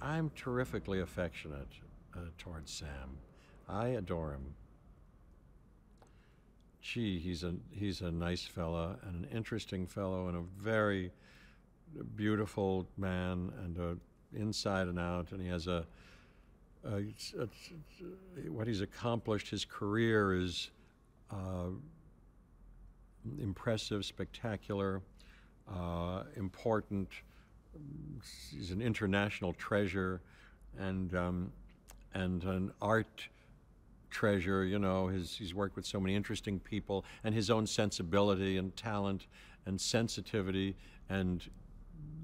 I'm terrifically affectionate uh, towards Sam. I adore him. Gee, he's a he's a nice fella and an interesting fellow and a very beautiful man and a inside and out. And he has a, a, a what he's accomplished. His career is uh, impressive, spectacular, uh, important. He's an international treasure, and um, and an art treasure. You know, his, he's worked with so many interesting people, and his own sensibility and talent and sensitivity and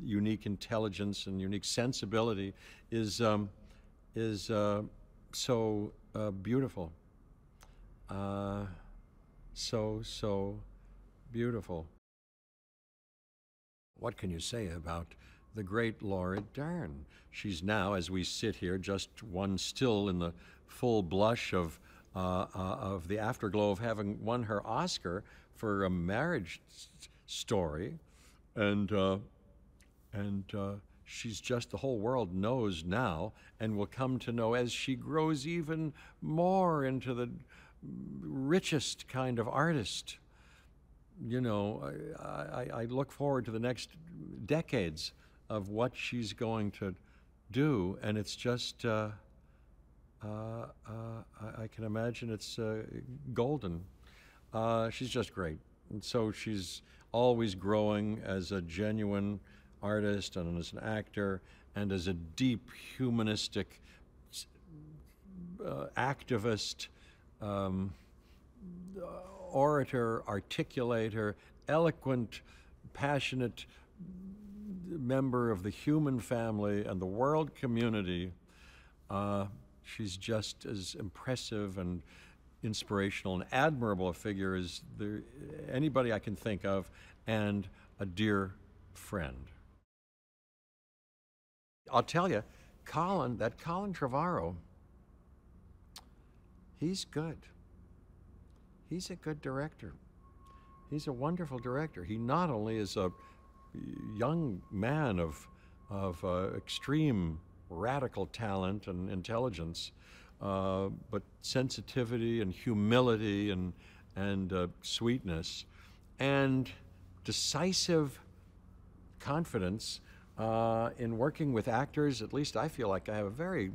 unique intelligence and unique sensibility is um, is uh, so uh, beautiful. Uh, so so beautiful. What can you say about the great Laura Dern? She's now, as we sit here, just one still in the full blush of uh, uh, of the afterglow of having won her Oscar for a marriage story, and uh, and uh, she's just the whole world knows now, and will come to know as she grows even more into the richest kind of artist. You know, I, I, I look forward to the next decades of what she's going to do, and it's just. Uh, uh, uh, I, I, can imagine it's uh, golden. she's just great. And so she's always growing as a genuine artist and as an actor and as a deep humanistic uh, activist, um, orator, articulator, eloquent, passionate member of the human family and the world community. Uh, she's just as impressive and inspirational and admirable a figure as there, anybody I can think of, and a dear friend. I'll tell you, Colin, that Colin Trevorrow, he's good. He's a good director. He's a wonderful director. He not only is a young man of, of uh, extreme radical talent and intelligence, uh, but sensitivity and humility and, and uh, sweetness and decisive confidence uh, in working with actors. At least I feel like I have a very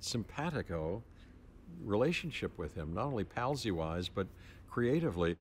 simpatico relationship with him, not only palsy wise, but creatively.